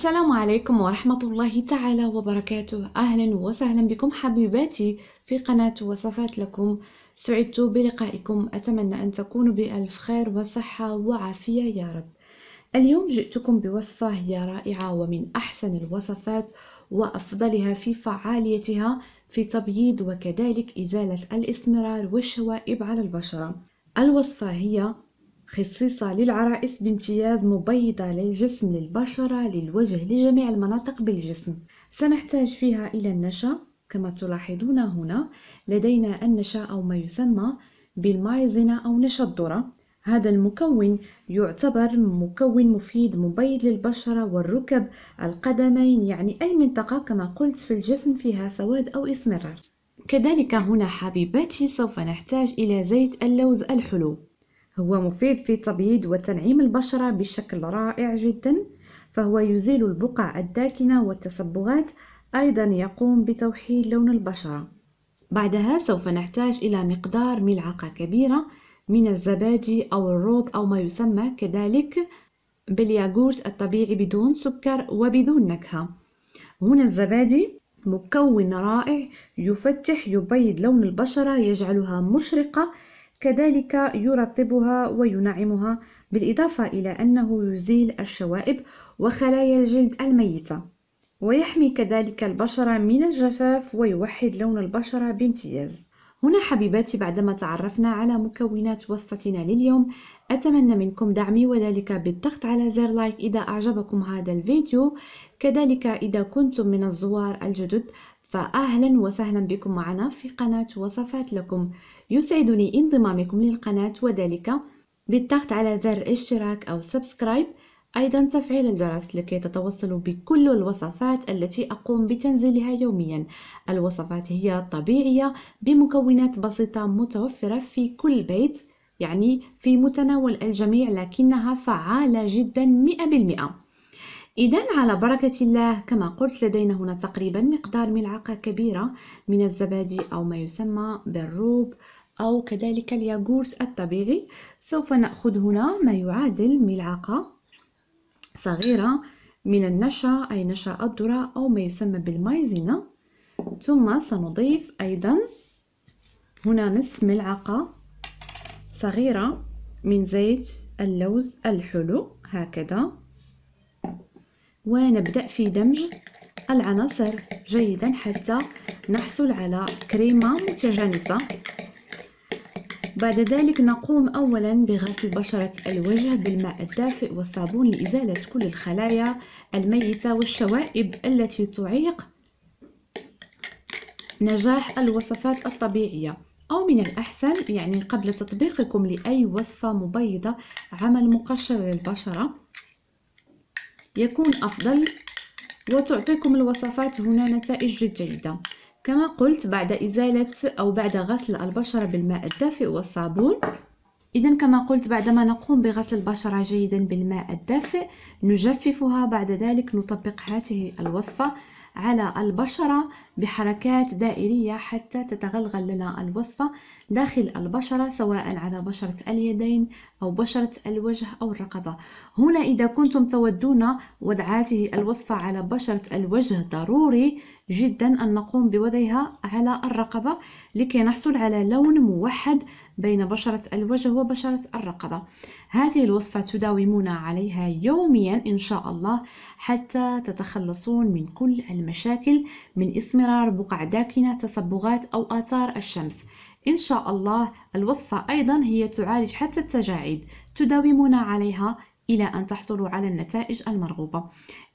السلام عليكم ورحمة الله تعالى وبركاته. أهلا وسهلا بكم حبيباتي في قناة وصفات لكم. سعدت بلقائكم. أتمنى أن تكونوا بألف خير وصحة وعافية يا رب. اليوم جئتكم بوصفة هي رائعة ومن أحسن الوصفات وأفضلها في فعاليتها في تبييض وكذلك إزالة الإسمرار والشوائب على البشرة. الوصفة هي خصيصة للعرائس بامتياز مبيضة للجسم للبشرة للوجه لجميع المناطق بالجسم. سنحتاج فيها إلى النشا. كما تلاحظون هنا لدينا النشا أو ما يسمى بالمايزنة أو نشا الذرة. هذا المكون يعتبر مكون مفيد مبيض للبشرة والركب القدمين يعني أي منطقة كما قلت في الجسم فيها سواد أو إسمرار. كذلك هنا حبيباتي سوف نحتاج إلى زيت اللوز الحلو. هو مفيد في تبييض وتنعيم البشرة بشكل رائع جدا فهو يزيل البقع الداكنة والتصبغات أيضا يقوم بتوحيد لون البشرة. بعدها سوف نحتاج إلى مقدار ملعقة كبيرة من الزبادي أو الروب أو ما يسمى كذلك بالياغورت الطبيعي بدون سكر وبدون نكهة. هنا الزبادي مكون رائع يفتح يبيض لون البشرة يجعلها مشرقة كذلك يرطبها وينعمها بالإضافة إلى أنه يزيل الشوائب وخلايا الجلد الميتة ويحمي كذلك البشرة من الجفاف ويوحد لون البشرة بامتياز. هنا حبيباتي بعدما تعرفنا على مكونات وصفتنا لليوم أتمنى منكم دعمي وذلك بالضغط على زر لايك إذا أعجبكم هذا الفيديو. كذلك إذا كنتم من الزوار الجدد فأهلا وسهلا بكم معنا في قناة وصفات لكم. يسعدني انضمامكم للقناة وذلك بالضغط على زر اشتراك أو سبسكرايب. أيضا تفعيل الجرس لكي تتوصلوا بكل الوصفات التي أقوم بتنزيلها يوميا. الوصفات هي طبيعية بمكونات بسيطة متوفرة في كل بيت يعني في متناول الجميع لكنها فعالة جدا مئة بالمئة. إذا على بركة الله كما قلت لدينا هنا تقريبا مقدار ملعقة كبيرة من الزبادي أو ما يسمى بالروب أو كذلك الياغورت الطبيعي. سوف نأخذ هنا ما يعادل ملعقة صغيرة من النشا أي نشا الذرة أو ما يسمى بالمايزينا. ثم سنضيف أيضا هنا نصف ملعقة صغيرة من زيت اللوز الحلو هكذا. ونبدأ في دمج العناصر جيدا حتى نحصل على كريمة متجانسة. بعد ذلك نقوم أولا بغسل بشرة الوجه بالماء الدافئ والصابون لإزالة كل الخلايا الميتة والشوائب التي تعيق نجاح الوصفات الطبيعية. أو من الأحسن يعني قبل تطبيقكم لأي وصفة مبيضة عمل مقشر للبشرة. يكون أفضل وتعطيكم الوصفات هنا نتائج جيدة. كما قلت بعد إزالة أو بعد غسل البشرة بالماء الدافئ والصابون إذا كما قلت بعدما نقوم بغسل البشرة جيدا بالماء الدافئ نجففها بعد ذلك نطبق هذه الوصفة على البشرة بحركات دائرية حتى تتغلغل لنا الوصفة داخل البشرة سواء على بشرة اليدين أو بشرة الوجه أو الرقبة. هنا إذا كنتم تودون وضع هذه الوصفة على بشرة الوجه ضروري جدا أن نقوم بوضعها على الرقبة لكي نحصل على لون موحد بين بشرة الوجه وبشرة الرقبة. هذه الوصفة تداومون عليها يوميا إن شاء الله حتى تتخلصون من كل المشاكل من اسمرار بقع داكنة تصبغات أو آثار الشمس. إن شاء الله الوصفة أيضا هي تعالج حتى التجاعيد تداومون عليها إلى أن تحصلوا على النتائج المرغوبة.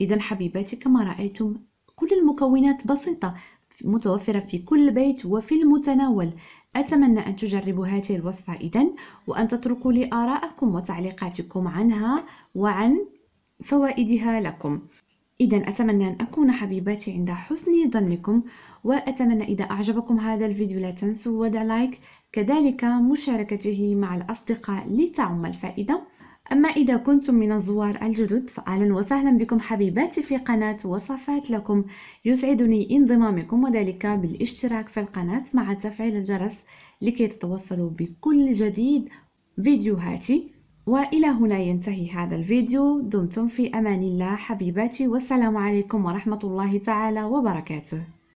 إذا حبيباتي كما رأيتم كل المكونات بسيطة متوفرة في كل بيت وفي المتناول. أتمنى أن تجربوا هذه الوصفة إذن وأن تتركوا لي آراءكم وتعليقاتكم عنها وعن فوائدها لكم. إذا أتمنى أن أكون حبيباتي عند حسن ظنكم وأتمنى إذا أعجبكم هذا الفيديو لا تنسوا وضع لايك كذلك مشاركته مع الأصدقاء لتعم الفائدة. أما إذا كنتم من الزوار الجدد فأهلا وسهلا بكم حبيباتي في قناة وصفات لكم يسعدني انضمامكم وذلك بالاشتراك في القناة مع تفعيل الجرس لكي تتوصلوا بكل جديد فيديوهاتي. وإلى هنا ينتهي هذا الفيديو. دمتم في أمان الله حبيباتي والسلام عليكم ورحمة الله تعالى وبركاته.